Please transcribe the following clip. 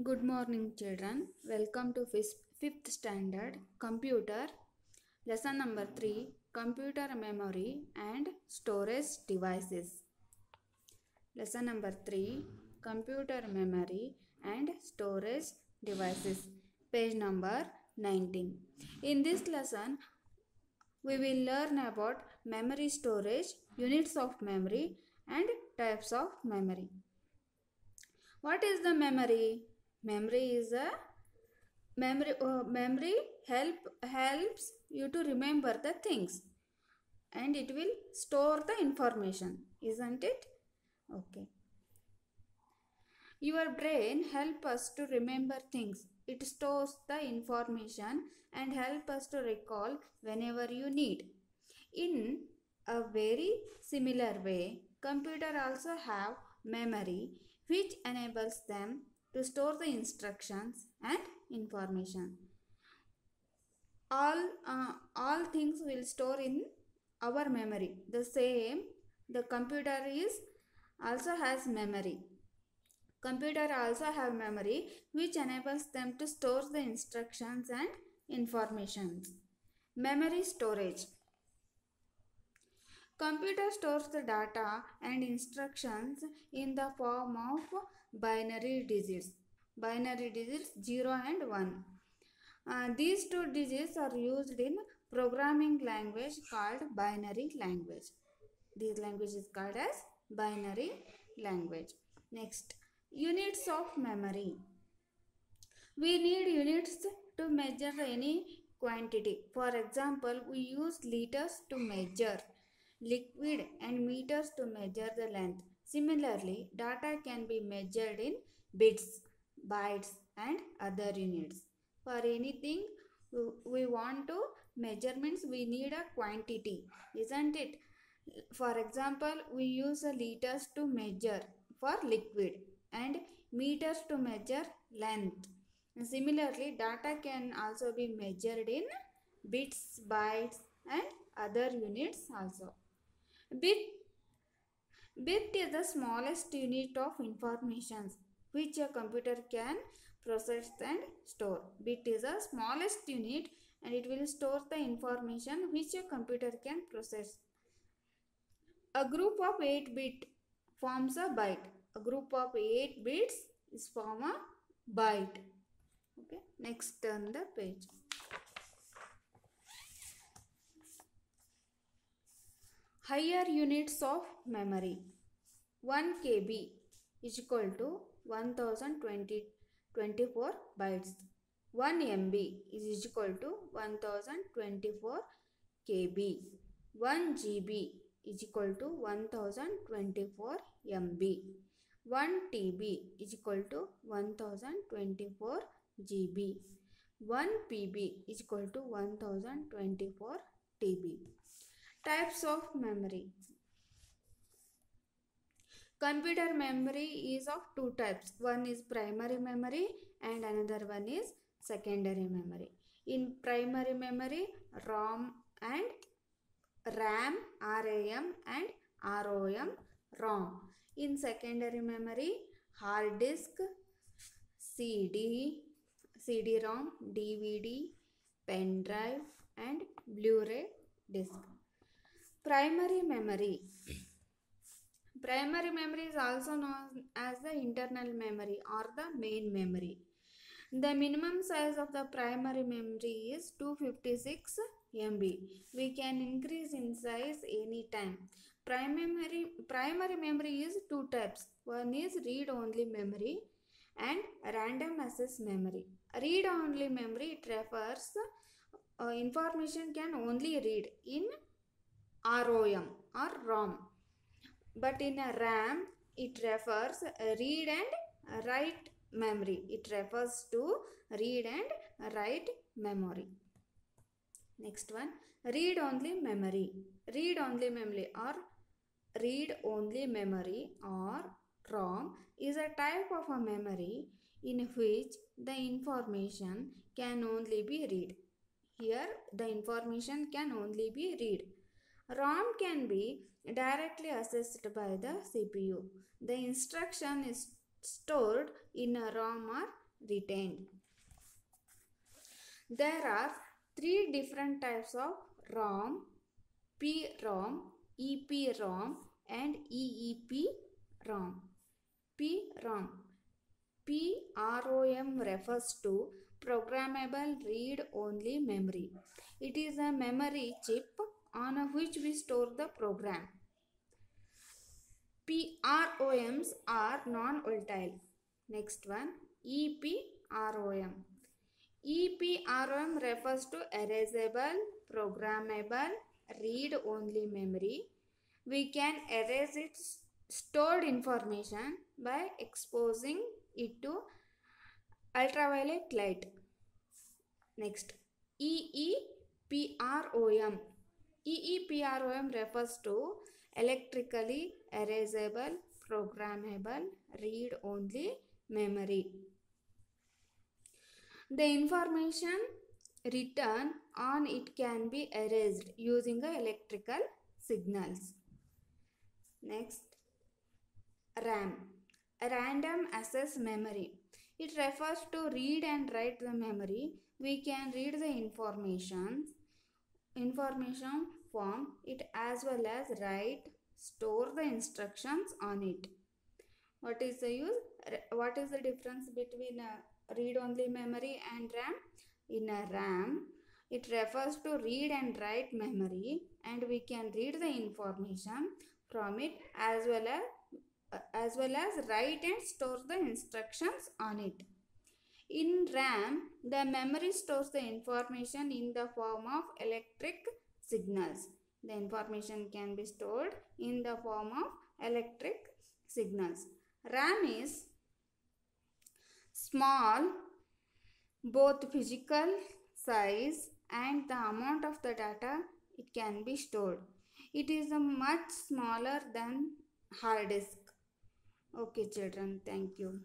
Good morning, children. Welcome to fifth standard computer lesson number three computer memory and storage devices. Lesson number three computer memory and storage devices. Page number 19. In this lesson, we will learn about memory storage, units of memory, and types of memory. What is the memory? Memory is a memory. Uh, memory help helps you to remember the things, and it will store the information, isn't it? Okay. Your brain help us to remember things. It stores the information and help us to recall whenever you need. In a very similar way, computer also have memory which enables them to store the instructions and information. All uh, all things will store in our memory. The same the computer is also has memory computer also have memory which enables them to store the instructions and informations memory storage computer stores the data and instructions in the form of binary digits. Binary digits 0 and 1 Uh, these two digits are used in programming language called binary language. This language is called as binary language. Next units of memory. We need units to measure any quantity. For example we use liters to measure liquid and meters to measure the length similarly data can be measured in bits bytes and other units for anything we want to measurements we need a quantity isn't it for example we use a liters to measure for liquid and meters to measure length. Similarly, data can also be measured in bits, bytes, and other units also. Bit Bit is the smallest unit of information which a computer can process and store. Bit is the smallest unit and it will store the information which a computer can process. A group of 8 bit forms a byte a group of 8 bits is form a byte okay next turn the page higher units of memory 1 kb is equal to 1020 24 bytes 1 mb is equal to 1024 kb 1 gb is equal to 1024 mb 1 TB is equal to 1024 GB. 1 PB is equal to 1024 TB. Types of memory. Computer memory is of two types. One is primary memory and another one is secondary memory. In primary memory, ROM and RAM, RAM and ROM, ROM in secondary memory hard disk cd cd-rom dvd pen drive and blu-ray disk primary memory. Primary memory is also known as the internal memory or the main memory. The minimum size of the primary memory is 256 mb we can increase in size anytime. Primary primary memory is two types. One is read only memory and random access memory. Read only memory refers uh, information can only read in rom or rom but in a ram it refers uh, read and write memory it refers to read and write memory next one read only memory read only memory or read only memory or ROM is a type of a memory in which the information can only be read. Here the information can only be read. ROM can be directly accessed by the CPU. The instruction is stored in a ROM or retained. There are three different types of ROM, PROM, EPROM and EEPROM. PROM PROM refers to programmable read-only memory. It is a memory chip on which we store the program. PROMs are non-volatile. Next one EPROM. EPROM refers to erasable, programmable, read-only memory. We can erase its stored information by exposing it to ultraviolet light. Next, EEPROM. EEPROM refers to electrically erasable, programmable, read-only memory. The information written on it can be erased using electrical signals. Next, RAM. Random access memory. It refers to read and write the memory. We can read the information, information from it as well as write, store the instructions on it. What is the use? What is the difference between a read-only memory and RAM? In a RAM, it refers to read and write memory and we can read the information from it as well as uh, as well as write and store the instructions on it. In RAM, the memory stores the information in the form of electric signals. The information can be stored in the form of electric signals. RAM is small, both physical size and the amount of the data it can be stored. It is a much smaller than hard disk. Okay children, thank you.